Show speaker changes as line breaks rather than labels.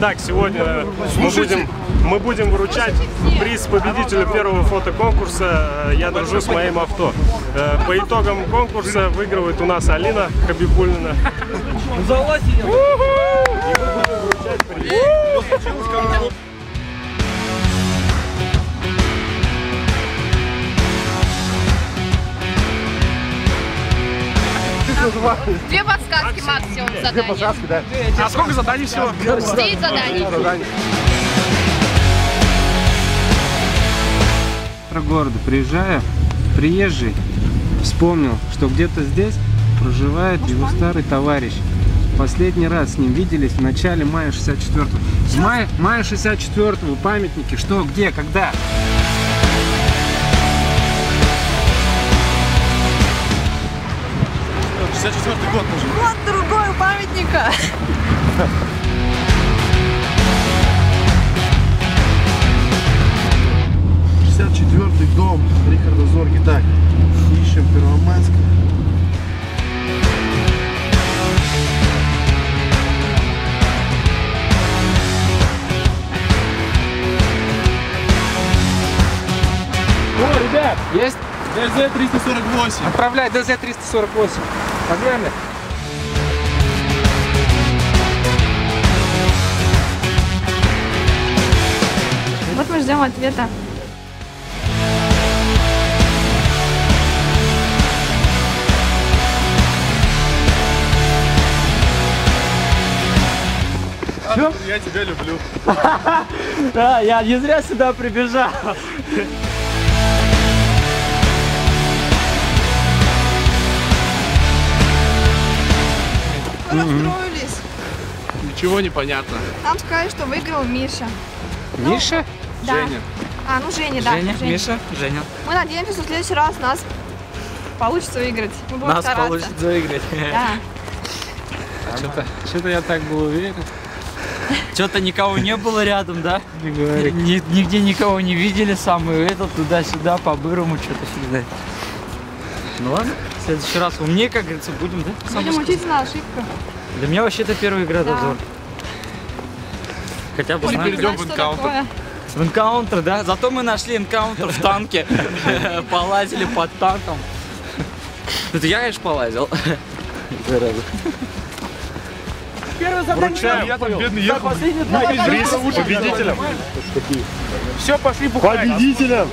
Итак, сегодня мы будем, мы будем вручать приз победителю первого фотоконкурса «Я дружу с моим авто». Э, По итогам конкурса выигрывает у нас Алина Хабибулина.
Две подсказки максимум задания.
А сколько заданий всего?
Девять заданий.
центра города, приезжая, приезжий вспомнил, что где-то здесь проживает его старый товарищ. Последний раз с ним виделись в начале мая 64-го. В мае, мая 64-го памятники, что, где, когда?
Вот другой у памятника.
четвертый дом Рихарда Зорги. Так, ищем Первомайск.
О, ребят, есть?
ДЗ-348.
Отправляй ДЗ-348. Погнали.
Вот мы ждем ответа.
Я тебя люблю.
Да, я не зря сюда прибежал.
Расстроились.
Ничего не понятно.
Нам сказали, что выиграл Миша.
Миша?
Да. А, ну Женя, да.
Женя, Миша, Женя.
Мы надеемся, что в следующий раз нас получится выиграть. Мы будем
Нас
стараться.
получится выиграть.
Да.
Что-то, что-то я так был уверен.
Что-то никого не было рядом, да?
Не говори.
Ни- Нигде никого не видели, самый этот туда-сюда, по-бырому что-то всегда. Ну ладно, в следующий раз умнее, как говорится, будем, да?
Будем учиться на ошибках.
Для меня вообще это первая игра
Да.
дозор. Хотя бы знаем.
идем в энкаунтер.
В энкаунтер, да? Зато мы нашли энкаунтер в танке. Полазили под танком. Это я, конечно, полазил. Зараза.
Вручаем
Я там бедный ехал.
приз победителям.
Все, пошли бухать.
Победителям!